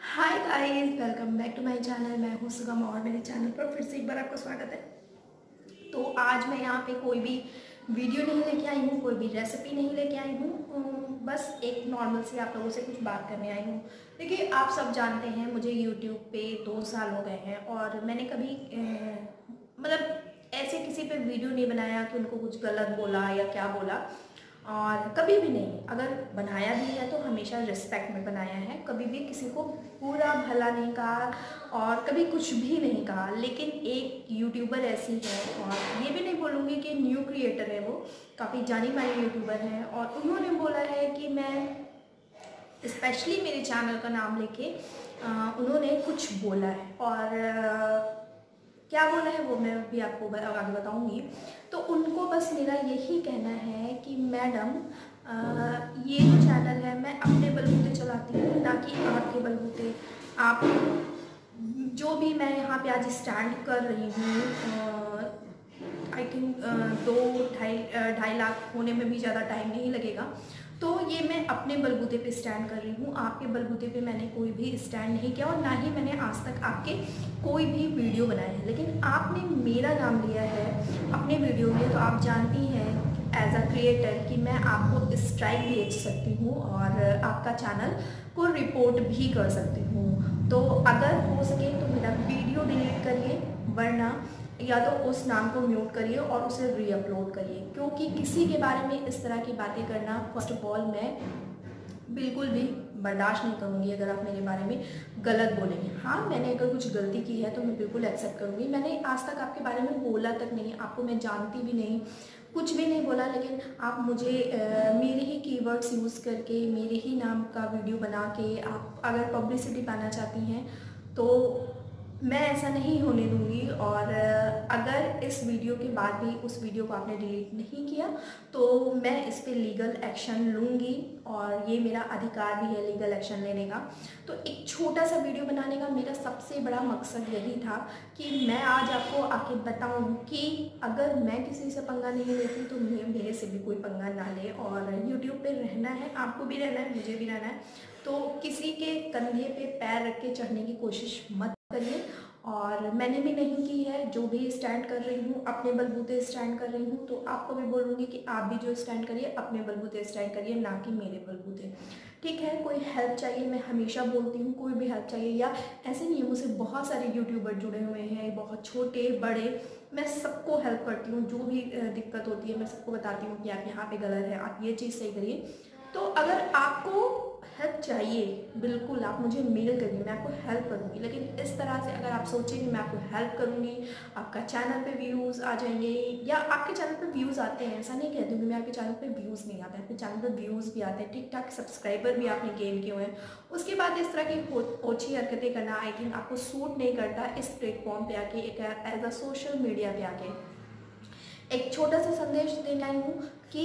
Hi guys welcome back to my channel मैं हूँ सुगम और मेरे चैनल पर फिर से एक बार आपका स्वागत है। तो आज मैं यहाँ पे कोई भी वीडियो नहीं लेके आई हूँ, कोई भी रेसिपी नहीं लेके आई हूँ। बस एक नॉर्मल से आप लोगों से कुछ बात करने आई हूँ। देखिए, आप सब जानते हैं, मुझे यूट्यूब पे दो साल हो गए हैं और मैंने कभी मतलब ऐसे किसी पे वीडियो नहीं बनाया कि उनको कुछ गलत बोला या क्या बोला। और कभी भी नहीं। अगर बनाया भी है तो हमेशा रिस्पेक्ट में बनाया है। कभी भी किसी को पूरा भला नहीं कहा और कभी कुछ भी नहीं कहा। लेकिन एक यूट्यूबर ऐसी है और ये भी नहीं बोलूँगी कि न्यू क्रिएटर है वो। काफ़ी जानी मानी यूट्यूबर हैं और उन्होंने बोला है कि मैं स्पेशली मेरे चैनल का नाम लेके उन्होंने कुछ बोला है। और क्या बोला है वो मैं भी आपको आगे बताऊँगी। तो उनको बस मेरा यही कहना है कि मैडम ये जो चैनल है, मैं अपने बलबूते चलाती हूँ, ना कि आपके बलबूते। आप, जो भी मैं यहाँ पे आज स्टैंड कर रही हूँ आई थिंक दो, ढाई ढाई लाख होने में भी ज़्यादा टाइम नहीं लगेगा। तो ये मैं अपने बलबूते पे स्टैंड कर रही हूँ। आपके बलबूते पे मैंने कोई भी स्टैंड नहीं किया और ना ही मैंने आज तक आपके कोई भी वीडियो बनाया है। लेकिन आपने मेरा नाम लिया है, अपने वीडियो में तो आप जानती हैं एज अ क्रिएटर कि मैं आपको स्ट्राइक भेज सकती हूँ और आपका चैनल को रिपोर्ट भी कर सकती हूँ। तो अगर हो सके तो मेरा वीडियो डिलीट करिए, वरना या तो उस नाम को म्यूट करिए और उसे रीअपलोड करिए। क्योंकि किसी के बारे में इस तरह की बातें करना फ़र्स्ट ऑफ़ ऑल मैं बिल्कुल भी बर्दाश्त नहीं करूँगी अगर आप मेरे बारे में गलत बोलेंगे। हाँ मैंने अगर कुछ गलती की है तो मैं बिल्कुल एक्सेप्ट करूँगी। मैंने आज तक आपके बारे में बोला तक नहीं आपको मैं जानती भी नहीं कुछ भी नहीं बोला लेकिन आप मुझे आ, मेरे ही कीवर्ड्स यूज़ करके मेरे ही नाम का वीडियो बना के आप अगर पब्लिसिटी पाना चाहती हैं तो मैं ऐसा नहीं होने दूँगी और इस वीडियो के बाद भी उस वीडियो को आपने डिलीट नहीं किया तो मैं इस पर लीगल एक्शन लूँगी और ये मेरा अधिकार भी है लीगल एक्शन लेने का। तो एक छोटा सा वीडियो बनाने का मेरा सबसे बड़ा मकसद यही था कि मैं आज आपको आके बताऊँ कि अगर मैं किसी से पंगा नहीं लेती तो मेरे से भी कोई पंगा ना ले और यूट्यूब पर रहना है, आपको भी रहना है, मुझे भी रहना है। तो किसी के कंधे पे पैर रख के चढ़ने की कोशिश मत करिए। और मैंने भी नहीं की है, जो भी स्टैंड कर रही हूँ, अपने बलबूते स्टैंड कर रही हूँ तो आपको भी बोलूँगी कि आप भी जो स्टैंड करिए, अपने बलबूते स्टैंड करिए, ना कि मेरे बलबूते। ठीक है, कोई हेल्प चाहिए, मैं हमेशा बोलती हूँ, कोई भी हेल्प चाहिए, या ऐसे नहीं है मुझसे बहुत सारे यूट्यूबर जुड़े हुए हैं, बहुत छोटे, बड़े, मैं सबको हेल्प करती हूँ, जो भी दिक्कत होती है, मैं सबको बताती हूँ कि आप यहाँ पे गलत है, आप ये चीज़ सही करिए। तो अगर आपको हेल्प चाहिए, बिल्कुल आप मुझे मेल करिए, मैं आपको हेल्प करूँगी। लेकिन इस तरह से अगर आप सोचें कि मैं आपको हेल्प करूँगी, आपका चैनल पे व्यूज़ आ जाएँगे, या आपके चैनल पे व्यूज़ आते हैं, ऐसा नहीं कहती हूँ कि मैं आपके चैनल पे व्यूज़ नहीं आते, आपके चैनल पे व्यूज़ भी आते हैं ठीक ठाक सब्सक्राइबर भी आपने गेन किए हुए हैं। उसके बाद इस तरह की ओछी हरकतें करना आई थिंक आपको सूट नहीं करता इस प्लेटफॉर्म पर आके, एक एज अ सोशल मीडिया पर आके। एक छोटा सा संदेश देना हूँ कि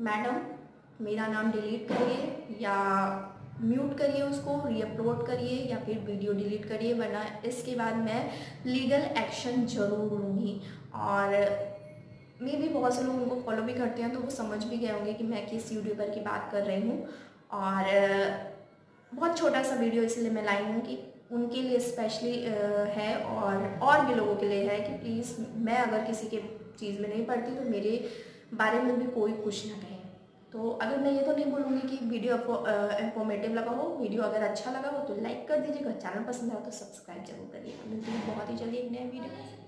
मैडम मेरा नाम डिलीट करिए या म्यूट करिए उसको रीअपलोड करिए या फिर वीडियो डिलीट करिए, वरना इसके बाद मैं लीगल एक्शन ज़रूर लूँगी। और मे भी बहुत से लोग उनको फॉलो भी करते हैं तो वो समझ भी गए होंगे कि मैं किस यूट्यूबर की बात कर रही हूँ। और, बहुत छोटा सा वीडियो इसलिए मैं लाई हूँ कि उनके लिए स्पेशली है और और भी लोगों के लिए है कि प्लीज़ मैं अगर किसी के चीज़ में नहीं पढ़ती तो मेरे बारे में भी कोई कुछ ना कहे। तो अगर मैं ये तो नहीं बोलूँगी कि वीडियो आपको इन्फॉर्मेटिव लगा हो वीडियो अगर अच्छा लगा हो तो लाइक कर दीजिएगा। चैनल पसंद आया तो सब्सक्राइब ज़रूर करिएगा। मिलती है बहुत ही जल्दी एक नए वीडियो